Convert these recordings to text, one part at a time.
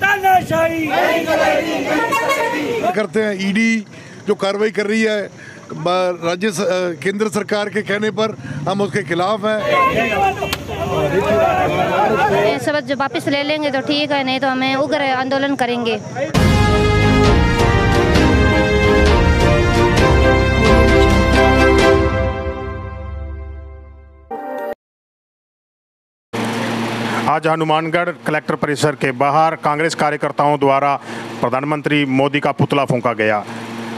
तानाशाही। करते हैं? ईडी जो कार्रवाई कर रही है राज्य केंद्र सरकार के कहने पर हम उसके खिलाफ हैं। शब्द सब जो वापस ले लेंगे तो ठीक है नहीं तो हमें उग्र आंदोलन करेंगे। आज हनुमानगढ़ कलेक्टर परिसर के बाहर कांग्रेस कार्यकर्ताओं द्वारा प्रधानमंत्री मोदी का पुतला फूंका गया।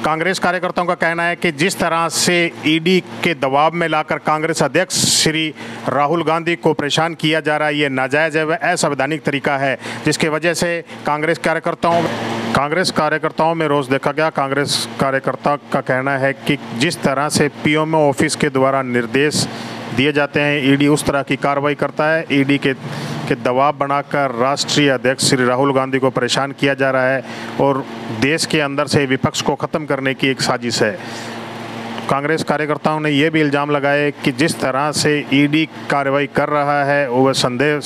कांग्रेस कार्यकर्ताओं का कहना है कि जिस तरह से ईडी के दबाव में लाकर कांग्रेस अध्यक्ष श्री राहुल गांधी को परेशान किया जा रहा है, ये नाजायज़ है असंवैधानिक तरीका है, जिसकी वजह से कांग्रेस कार्यकर्ताओं कांग्रेस कार्यकर्ताओं में रोज देखा गया। कांग्रेस कार्यकर्ता का कहना है कि जिस तरह से पीएमओ ऑफ़िस के द्वारा निर्देश दिए जाते हैं, ईडी उस तरह की कार्रवाई करता है। ईडी के के दबाव बनाकर राष्ट्रीय अध्यक्ष श्री राहुल गांधी को परेशान किया जा रहा है और देश के अंदर से विपक्ष को ख़त्म करने की एक साजिश है। कांग्रेस कार्यकर्ताओं ने यह भी इल्ज़ाम लगाए कि जिस तरह से ईडी कार्रवाई कर रहा है, वह संदेह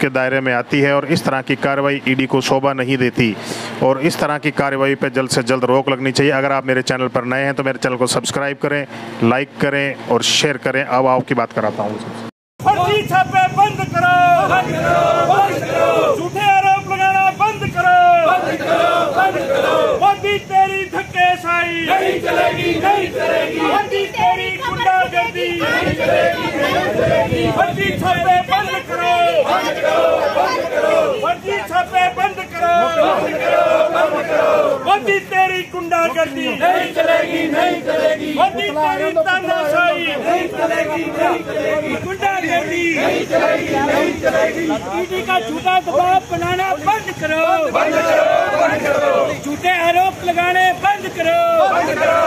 के दायरे में आती है और इस तरह की कार्रवाई ईडी को शोभा नहीं देती और इस तरह की कार्रवाई पर जल्द से जल्द रोक लगनी चाहिए। अगर आप मेरे चैनल पर नए हैं तो मेरे चैनल को सब्सक्राइब करें, लाइक करें और शेयर करें। अब आपकी बात कराता हूँ। करो। बंद करो बंद करो झूठे आरोप लगाना बंद करो। बंद करो बंद करो मोदी तेरी धक्केशाही नहीं चलेगी नहीं चलेगी मोदी तेरी गुंडागर्दी नहीं चलेगी नहीं चलेगी फर्जी छापे बंद करो। बंद करो बंद करो फर्जी छापे बंद करो बंद करो बंद करो। मोदी तेरी गुंडागर्दी नहीं चलेगी नहीं चलेगी। मोदी तेरी तानाशाही नहीं चलेगी नहीं चलेगी। गुंडागर्दी नहीं चलेगी नहीं चलेगी। ईडी का झूठा दबाव बनाना बंद करो। बंद करो बंद करो। झूठे आरोप लगाने बंद करो। बंद करो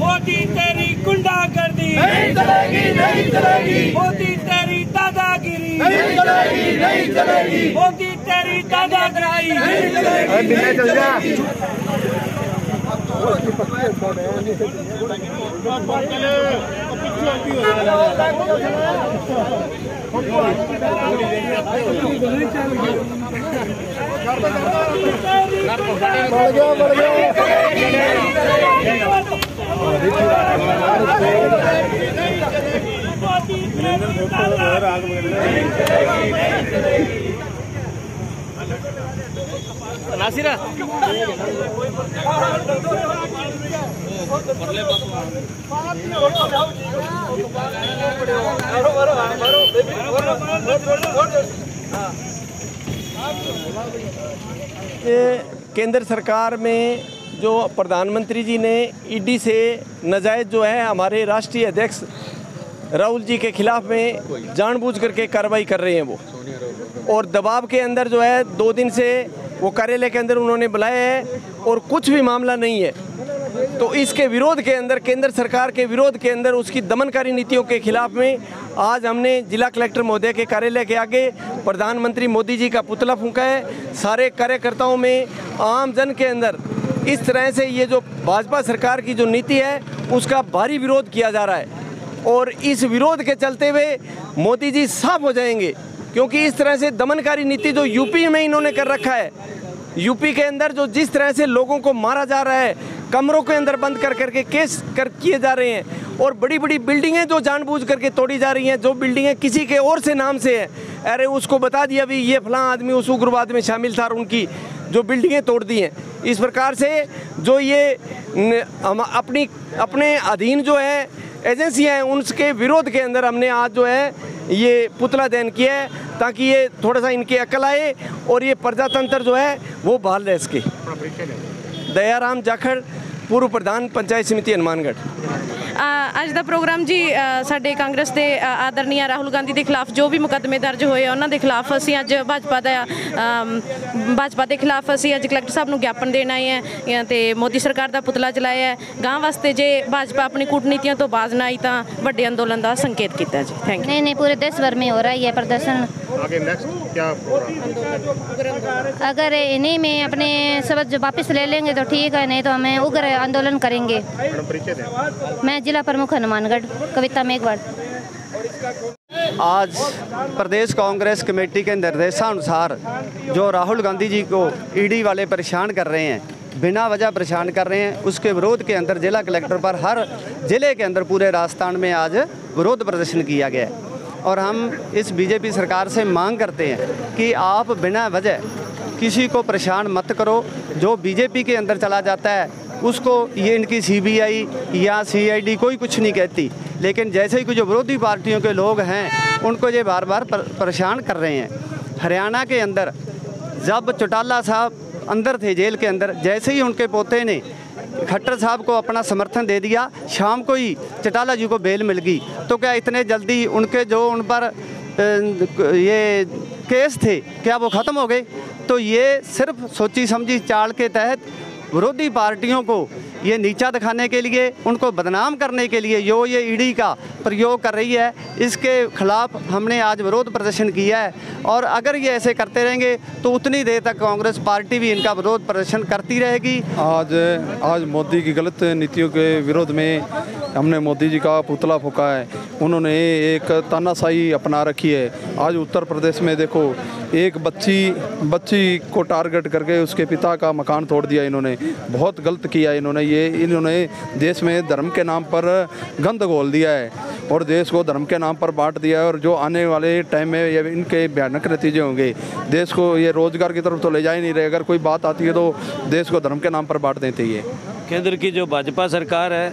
मोदी तेरी गुंडागर्दी। नहीं चलेगी नहीं चलेगी। मोदी तेरी दादागिरी। नहीं चलेगी नहीं चलेगी। मोदी तेरी दादागिरी। नहीं चलेगी तेरी दादागिरी ये केंद्र सरकार में जो प्रधानमंत्री जी ने ईडी से नजायज़ जो है हमारे राष्ट्रीय अध्यक्ष राहुल जी के खिलाफ में जानबूझ करके कार्रवाई कर रहे हैं वो। और दबाव के अंदर जो है दो दिन से वो कार्यालय के अंदर उन्होंने बुलाया है और कुछ भी मामला नहीं है। तो इसके विरोध के अंदर, केंद्र सरकार के विरोध के अंदर उसकी दमनकारी नीतियों के खिलाफ में आज हमने जिला कलेक्टर महोदय के कार्यालय के आगे प्रधानमंत्री मोदी जी का पुतला फूका है। सारे कार्यकर्ताओं में आम जन के अंदर इस तरह से ये जो भाजपा सरकार की जो नीति है, उसका भारी विरोध किया जा रहा है। और इस विरोध के चलते हुए मोदी जी साफ़ हो जाएँगे, क्योंकि इस तरह से दमनकारी नीति जो यूपी में इन्होंने कर रखा है, यूपी के अंदर जो जिस तरह से लोगों को मारा जा रहा है कमरों के अंदर बंद कर करके केस कर किए जा रहे हैं और बड़ी बड़ी बिल्डिंगें जो जानबूझ करके तोड़ी जा रही हैं, जो बिल्डिंगें किसी के और से नाम से है। अरे, उसको बता दिया भी ये फलां आदमी उस उग्रवाद में शामिल था और उनकी जो बिल्डिंगें तोड़ दी हैं। इस प्रकार से जो ये हम अपनी, अपने अधीन जो है एजेंसियाँ हैं, उनके विरोध के अंदर हमने आज जो है, ये पुतला दहन किया है ताकि ये थोड़ा सा इनकी अकल आए और ये प्रजातंत्र जो है, वो बहाल रह सके ਦਇਆਰਾਮ ਜਾਖੜ ਪੂਰਵ ਪ੍ਰਧਾਨ ਪੰਚਾਇਤ ਸਮਿਤੀ ਹਨੂਮਾਨਗੜ੍ਹ ਅੱਜ ਦਾ ਪ੍ਰੋਗਰਾਮ ਜੀ ਸਾਡੇ ਕਾਂਗਰਸ ਦੇ ਆਦਰਨੀਆ ਰਾਹੁਲ ਗਾਂਧੀ ਦੇ ਖਿਲਾਫ ਜੋ ਵੀ ਮੁਕੱਦਮੇ ਦਰਜ ਹੋਏ ਆ ਉਹਨਾਂ ਦੇ ਖਿਲਾਫ ਅਸੀਂ ਅੱਜ ਭਾਜਪਾ ਦਾ ਭਾਜਪਾ ਦੇ ਖਿਲਾਫ ਅਸੀਂ ਅੱਜ ਕਲੈਕਟਰ ਸਾਹਿਬ ਨੂੰ ਗਿਆਪਨ ਦੇਣ ਆਏ ਆ ਤੇ ਮੋਦੀ ਸਰਕਾਰ ਦਾ ਪੁਤਲਾ ਜਲਾਇਆ ਹੈ ਗਾਂ ਵਾਸਤੇ ਜੇ ਭਾਜਪਾ ਆਪਣੀ ਕੂਟਨੀਤੀਆਂ ਤੋਂ ਬਾਜ਼ ਨਾ ਆਈ ਤਾਂ ਵੱਡੇ ਅੰਦੋਲਨ ਦਾ ਸੰਕੇਤ ਕੀਤਾ ਜੀ ਥੈਂਕ ਯੂ ਨਹੀਂ ਨਹੀਂ ਪੂਰੇ ਦੇਸ਼ ਭਰ ਮੇ ਹੋ ਰਹੀ ਹੈ ਪ੍ਰਦਰਸ਼ਨ आगे नेक्स्ट क्या प्रोग्राम अगर इन्हीं में अपने सब जो वापस ले लेंगे तो ठीक है नहीं तो हमें उग्र आंदोलन करेंगे। मैं जिला प्रमुख हनुमानगढ़ कविता मेघवाड़ आज प्रदेश कांग्रेस कमेटी के निर्देशानुसार जो राहुल गांधी जी को ईडी वाले परेशान कर रहे हैं बिना वजह परेशान कर रहे हैं उसके विरोध के अंदर जिला कलेक्टर पर हर ज़िले के अंदर पूरे राजस्थान में आज विरोध प्रदर्शन किया गया है। और हम इस बीजेपी सरकार से मांग करते हैं कि आप बिना वजह किसी को परेशान मत करो। जो बीजेपी के अंदर चला जाता है, उसको ये इनकी सीबीआई या सीआईडी कोई कुछ नहीं कहती। लेकिन जैसे ही जो विरोधी पार्टियों के लोग हैं, उनको ये बार बार परेशान कर रहे हैं। हरियाणा के अंदर जब चौटाला साहब अंदर थे, जेल के अंदर, जैसे ही उनके पोते ने खट्टर साहब को अपना समर्थन दे दिया। शाम को ही चटाला जी को बेल मिल गई। तो क्या इतने जल्दी उनके जो उन पर ये केस थे, क्या वो ख़त्म हो गए? तो ये सिर्फ़ सोची समझी चाल के तहत विरोधी पार्टियों को ये नीचा दिखाने के लिए, उनको बदनाम करने के लिए जो ये ईडी का प्रयोग कर रही है। इसके खिलाफ हमने आज विरोध प्रदर्शन किया है और अगर ये ऐसे करते रहेंगे तो उतनी देर तक कांग्रेस पार्टी भी इनका विरोध प्रदर्शन करती रहेगी। आज आज मोदी की गलत नीतियों के विरोध में हमने मोदी जी का पुतला फूका है। उन्होंने एक तानाशाही अपना रखी है। आज उत्तर प्रदेश में देखो, एक बच्ची बच्ची को टारगेट करके उसके पिता का मकान तोड़ दिया इन्होंने। बहुत गलत किया इन्होंने। ये, इन्होंने देश में धर्म के नाम पर गंद घोल दिया है और देश को धर्म के नाम पर बांट दिया है और जो आने वाले टाइम में ये इनके भयानक नतीजे होंगे। देश को ये रोज़गार की तरफ़ तो ले जा ही नहीं रहे। अगर कोई बात आती है तो देश को धर्म के नाम पर बांट देते ये। केंद्र की जो भाजपा सरकार है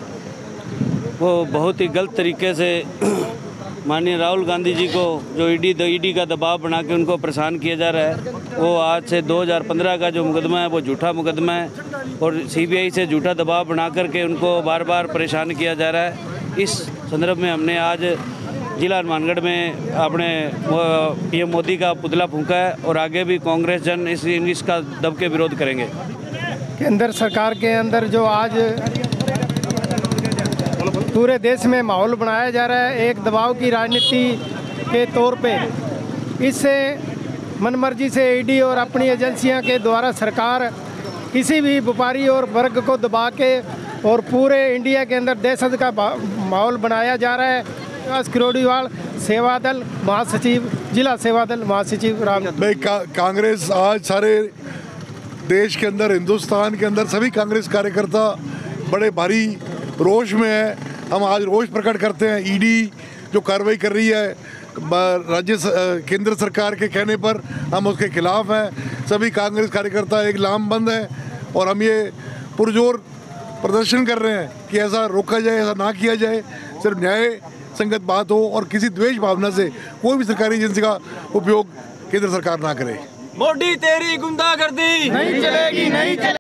वो बहुत ही गलत तरीके से माननीय राहुल गांधी जी को जो ईडी ईडी का दबाव बना के उनको परेशान किया जा रहा है, वो आज से 2015 का जो मुकदमा है, वो झूठा मुकदमा है और सीबीआई से झूठा दबाव बना करके उनको बार बार परेशान किया जा रहा है। इस संदर्भ में हमने आज जिला हनुमानगढ़ में अपने पीएम मोदी का पुतला फूका है और आगे भी कांग्रेस जन इस इसका दब के विरोध करेंगे। केंद्र सरकार के अंदर जो आज पूरे देश में माहौल बनाया जा रहा है एक दबाव की राजनीति के तौर पे। इससे मनमर्जी से ईडी और अपनी एजेंसियाँ के द्वारा सरकार किसी भी व्यापारी और वर्ग को दबा के और पूरे इंडिया के अंदर दहशत का माहौल बनाया जा रहा है। विकास किरोड़ीवाल सेवा दल महासचिव जिला सेवा दल महासचिव राम। भाई का, कांग्रेस आज सारे देश के अंदर हिंदुस्तान के अंदर सभी कांग्रेस कार्यकर्ता बड़े भारी रोष में है। हम आज रोष प्रकट करते हैं ईडी जो कार्रवाई कर रही है राज्य केंद्र सरकार के कहने पर हम उसके खिलाफ हैं। सभी कांग्रेस कार्यकर्ता एक लामबंद है और हम ये पुरजोर प्रदर्शन कर रहे हैं कि ऐसा रोका जाए ऐसा ना किया जाए। सिर्फ़ न्याय संगत बात हो और किसी द्वेष भावना से कोई भी सरकारी एजेंसी का उपयोग केंद्र सरकार ना करे। मोदी तेरी गुंडागर्दी। नहीं चलेगी नहीं चलेगी।